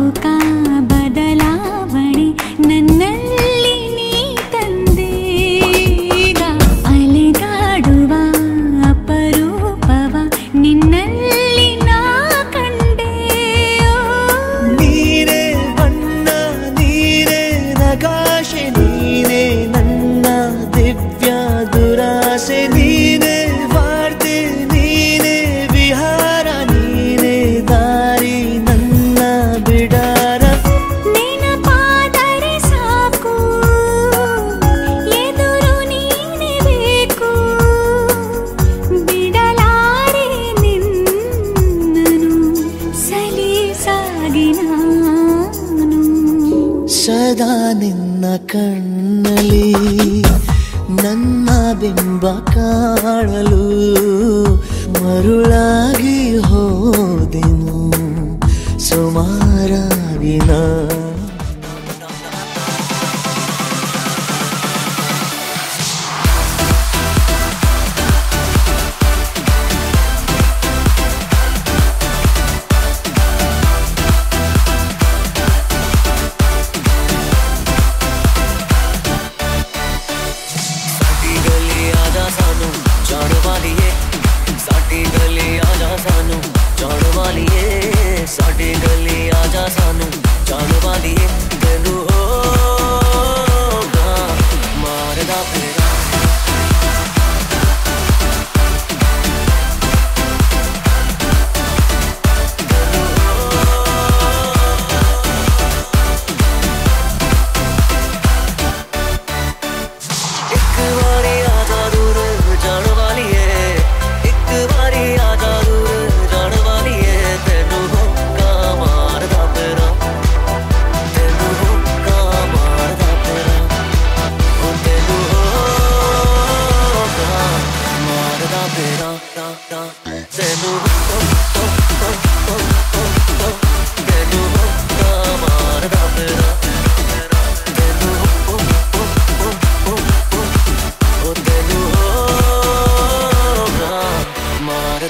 深 ಸದಾ ನಿನ್ನ ಕಣ್ಣಲಿ ನನ್ನ ಬಿಂಬ ಕಾಣಲು ಮರುಳಾಗಿ ಹೋದೆನು.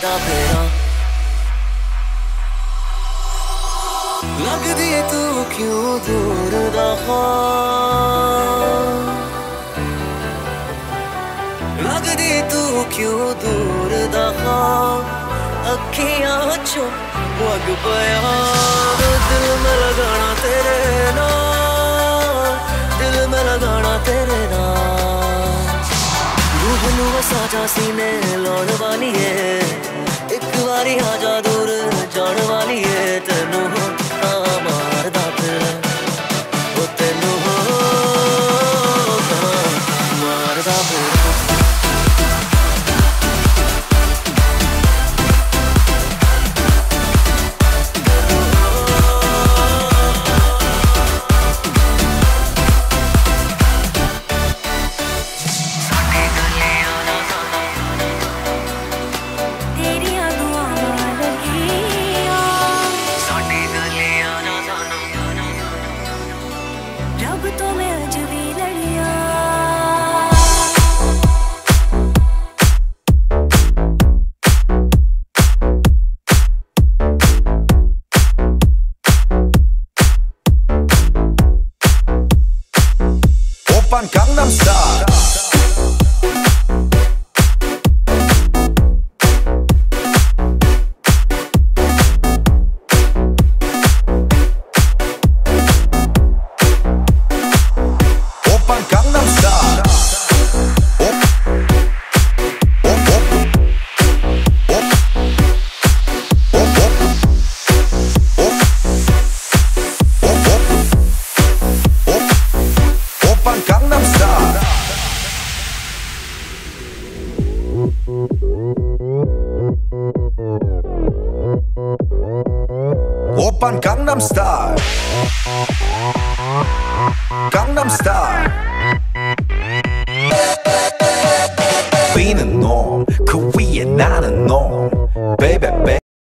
davvero लगदी तू क्यों दूर दफ़ा लगदी तू क्यों दूर दफ़ा अखियाँ चो वग पया हुआ साझा सीने लौड़ वाली है एक बारी आ जा दो तो मैं आज भी लड़िया Gangnam Style Opern Gangnam Style. Gangnam Style. 비는 놈, 그 위에 나는 놈.